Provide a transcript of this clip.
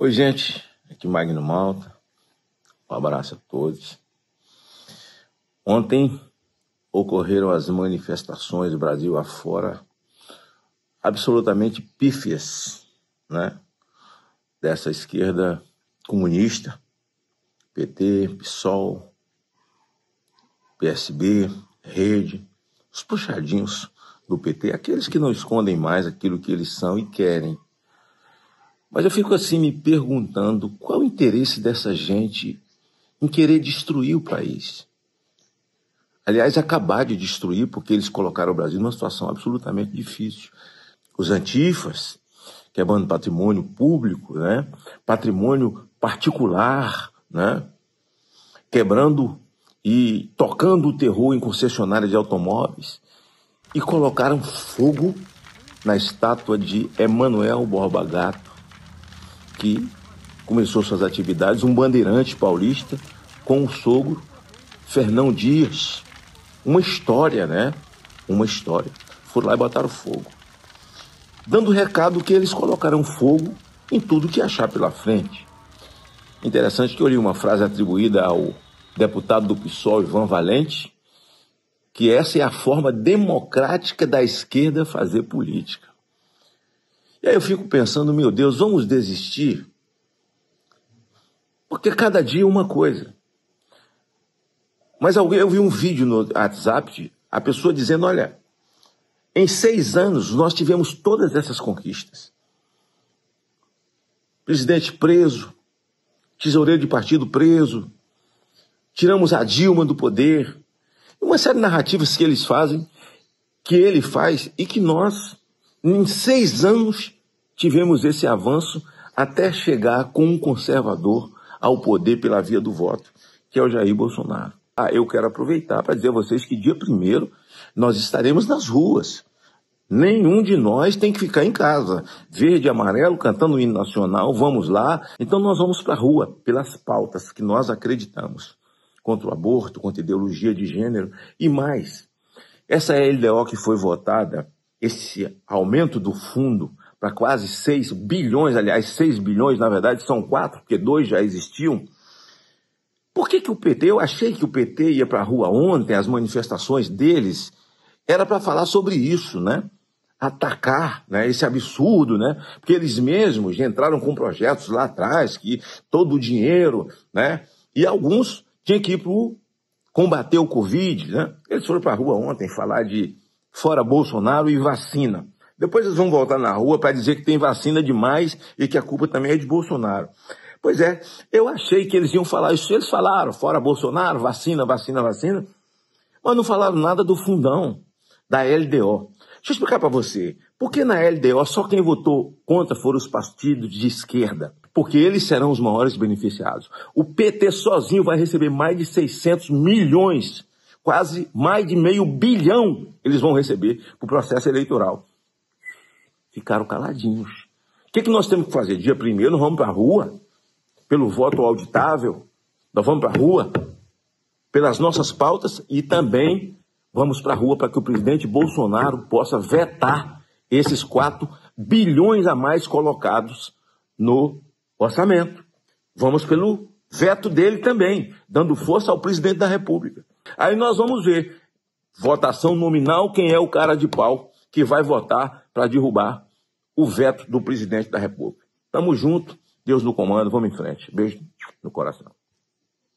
Oi, gente. Aqui Magno Malta. Um abraço a todos. Ontem ocorreram as manifestações do Brasil afora absolutamente pífias, né? Dessa esquerda comunista, PT, PSOL, PSB, Rede, os puxadinhos do PT, aqueles que não escondem mais aquilo que eles são e querem. Mas eu fico assim me perguntando qual o interesse dessa gente em querer destruir o país. Aliás, acabar de destruir, porque eles colocaram o Brasil numa situação absolutamente difícil. Os antifas, quebrando patrimônio público, né? patrimônio particular, né? quebrando e tocando o terror em concessionárias de automóveis, e colocaram fogo na estátua de Emanuel Borba Gato, que começou suas atividades, um bandeirante paulista, com o sogro Fernão Dias. Uma história, né? Uma história. Foram lá e botaram fogo. Dando recado que eles colocaram fogo em tudo que achar pela frente. Interessante que eu li uma frase atribuída ao deputado do PSOL, Ivan Valente, que essa é a forma democrática da esquerda fazer política. E aí eu fico pensando, meu Deus, vamos desistir? Porque cada dia é uma coisa. Mas alguém, eu vi um vídeo no WhatsApp, a pessoa dizendo, olha, em seis anos nós tivemos todas essas conquistas. Presidente preso, tesoureiro de partido preso, tiramos a Dilma do poder, uma série de narrativas que eles fazem, que ele faz e que nós em seis anos tivemos esse avanço até chegar com um conservador ao poder pela via do voto, que é o Jair Bolsonaro. Ah, eu quero aproveitar para dizer a vocês que dia primeiro nós estaremos nas ruas. Nenhum de nós tem que ficar em casa. Verde e amarelo, cantando o hino nacional, vamos lá. Então nós vamos para a rua, pelas pautas que nós acreditamos. Contra o aborto, contra a ideologia de gênero e mais. Essa LDO que foi votada esse aumento do fundo para quase 6 bilhões, aliás, 6 bilhões, na verdade, são quatro, porque dois já existiam. Por que, que o PT, eu achei que o PT ia para a rua ontem, as manifestações deles, era para falar sobre isso, né? Atacar né, esse absurdo, né? Porque eles mesmos entraram com projetos lá atrás, que todo o dinheiro, né? E alguns tinham que ir para combater o Covid, né? Eles foram para a rua ontem falar de fora Bolsonaro e vacina. Depois eles vão voltar na rua para dizer que tem vacina demais e que a culpa também é de Bolsonaro. Pois é, eu achei que eles iam falar isso. Eles falaram, fora Bolsonaro, vacina, vacina, vacina. Mas não falaram nada do fundão, da LDO. Deixa eu explicar para você. Por que na LDO só quem votou contra foram os partidos de esquerda? Porque eles serão os maiores beneficiados. O PT sozinho vai receber mais de 600 milhões quase mais de meio bilhão eles vão receber para o processo eleitoral. Ficaram caladinhos. O que, que nós temos que fazer? Dia primeiro, nós vamos para a rua, pelo voto auditável, nós vamos para a rua, pelas nossas pautas e também vamos para a rua para que o presidente Bolsonaro possa vetar esses 4 bilhões a mais colocados no orçamento. Vamos pelo veto dele também, dando força ao presidente da República. Aí nós vamos ver, votação nominal, quem é o cara de pau que vai votar para derrubar o veto do presidente da República. Tamo junto, Deus no comando, vamos em frente. Beijo no coração.